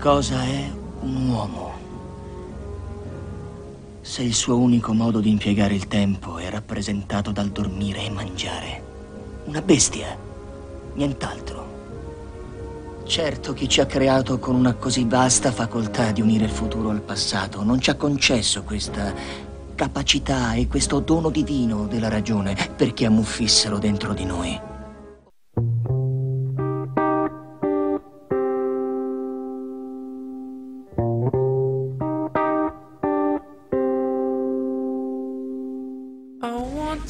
Cosa è un uomo? Se il suo unico modo di impiegare il tempo è rappresentato dal dormire e mangiare. Una bestia, nient'altro. Certo, chi ci ha creato con una così vasta facoltà di unire il futuro al passato non ci ha concesso questa capacità e questo dono divino della ragione perché ammuffissero dentro di noi.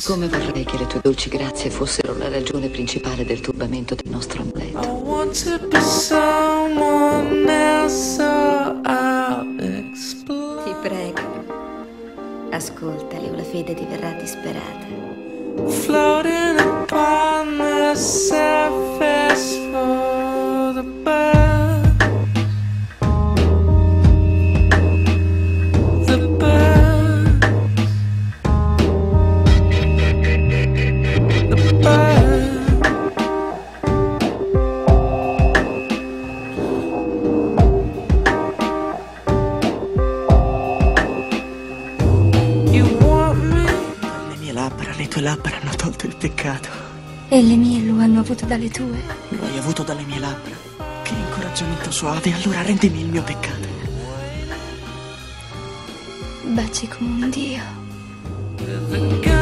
Come vorrei che le tue dolci grazie fossero la ragione principale del turbamento del nostro amuleto. Ti prego, ascoltali o la fede ti verrà disperata. Floating upon the surface for the bird. Labbra, le tue labbra hanno tolto il peccato. E le mie lo hanno avuto dalle tue. Lo hai avuto dalle mie labbra. Che incoraggiamento suave, allora rendimi il mio peccato. Baci come un dio.